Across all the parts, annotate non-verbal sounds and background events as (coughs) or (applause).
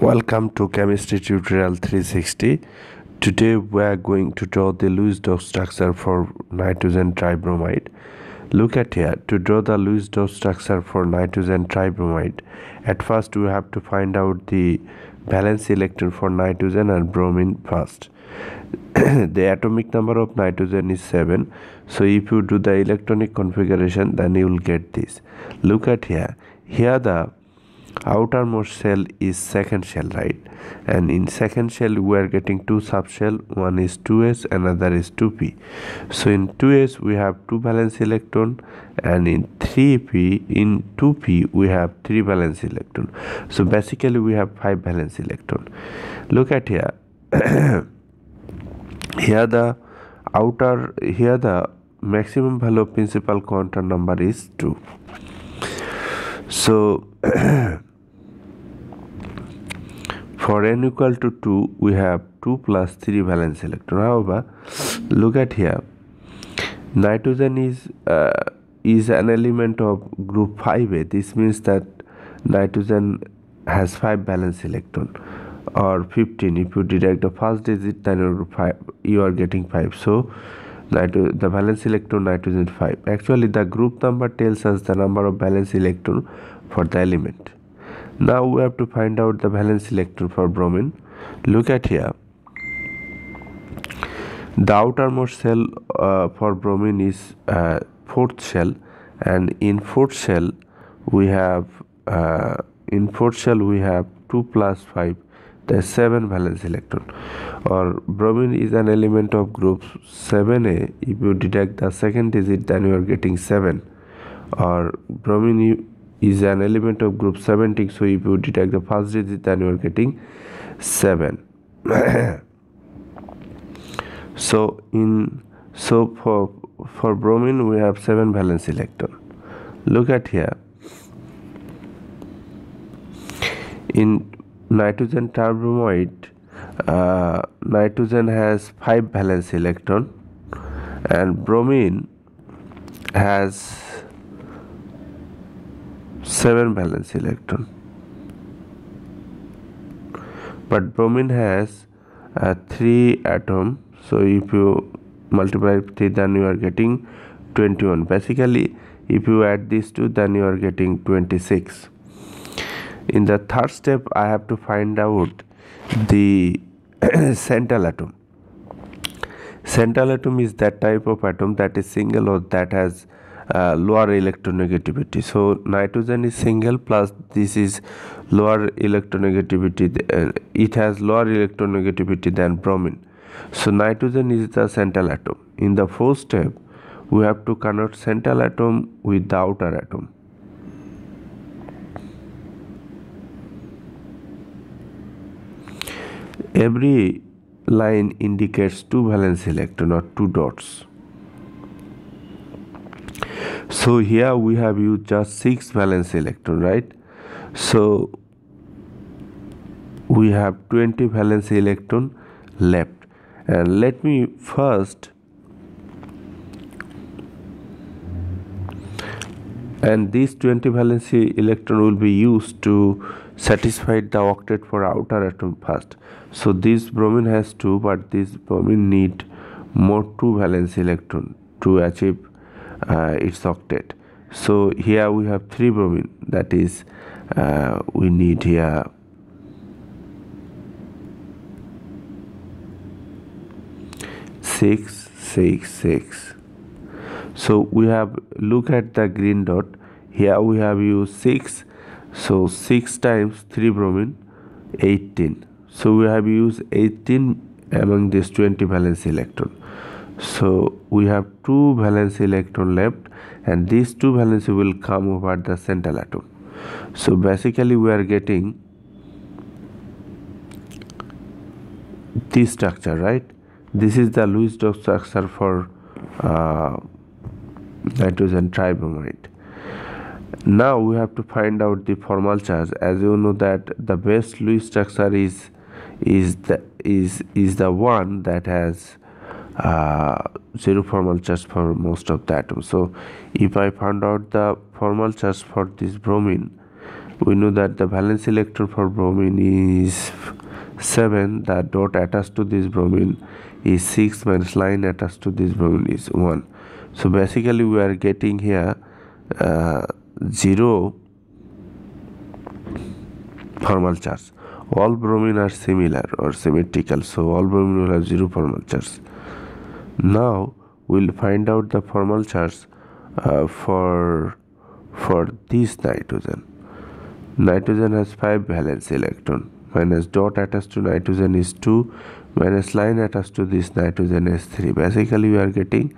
Welcome to Chemistry Tutorial 360. Today we are going to draw the Lewis-Dot structure for nitrogen tribromide. Look at here, to draw the Lewis-Dot structure for nitrogen tribromide, at first we have to find out the valence electron for nitrogen and bromine first. (coughs) the atomic number of nitrogen is 7 so if you do the electronic configuration then you will get this look at here here the outermost shell is second shell right? And in second shell we are getting two subshell. One is 2s another is 2p so in 2s we have two valence electron. And in 3p in 2p we have three valence electron. So basically we have five valence electron. Look at here. (coughs) Here the outer here the maximum value of principal quantum number is 2 so (clears throat) for n equal to 2 we have 2 plus 3 valence electron however look at here. Nitrogen is uh, is an element of group 5a this means that nitrogen has 5 valence electron or 15 if you deduct the first digit then you are getting 5 so the valence electron nitrogen 5 actually the group number tells us the number of valence electron for the element. Now we have to find out the valence electron for bromine. Look at here. The outermost shell uh, for bromine is uh, fourth shell and in fourth shell we have uh, in fourth shell we have 2 plus 5 the 7 valence electron. Or bromine is an element of group 7a if you deduct the second digit then you are getting 7 or bromine is an element of group 17 so if you detect the first digit then you are getting 7 (coughs) so in so for for bromine we have 7 valence electron. Look at here. In nitrogen tribromide uh, nitrogen has 5 valence electron and bromine has 7 valence electron. But bromine has uh, 3 atom so if you multiply 3 then you are getting 21 basically if you add these two then you are getting 26 in the third step I have to find out the (clears throat) central atom. Central atom is that type of atom that is single or that has uh, lower electronegativity. So nitrogen is single plus this is lower electronegativity uh, it has lower electronegativity than bromine. So nitrogen is the central atom. In the fourth step we have to convert central atom with the outer atom every line indicates two valence electron or two dots. So here we have used just 6 valence electron right? So we have 20 valence electron left. And let me first and these 20 valence electron will be used to satisfy the octet for outer atom first. So this bromine has 2 but this bromine need more 2 valence electron to achieve uh, its octet. So here we have three bromine. That is uh, we need here six six six so we have look at the green dot. Here we have used six. So six times three bromine 18 so we have used 18 among this 20 valence electron. So we have two valence electron left and these two valence will come over the central atom. So basically we are getting this structure right? This is the Lewis-Dot structure for uh, nitrogen tribromide now we have to find out the formal charge. As you know that the best Lewis structure is is the is is the one that has uh, zero formal charge for most of the atoms so if I found out the formal charge for this bromine we know that the valence electron for bromine is 7 the dot attached to this bromine is 6 minus line attached to this bromine is 1 so basically we are getting here uh, 0 formal charge. All bromine are similar or symmetrical so all bromine will have 0 formal charge. Now we'll find out the formal charge uh, for for this nitrogen. Nitrogen has 5 valence electron minus dot attached to nitrogen is 2 minus line attached to this nitrogen is 3 basically we are getting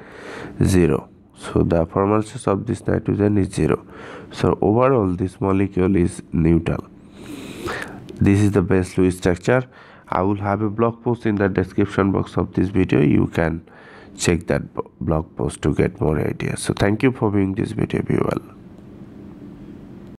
0 so the formal charge of this nitrogen is 0 so overall this molecule is neutral. This is the best Lewis structure. I will have a blog post in the description box of this video. You can check that blog post to get more ideas. So thank you for viewing this video be well